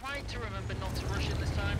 tried to remember not to rush it this time.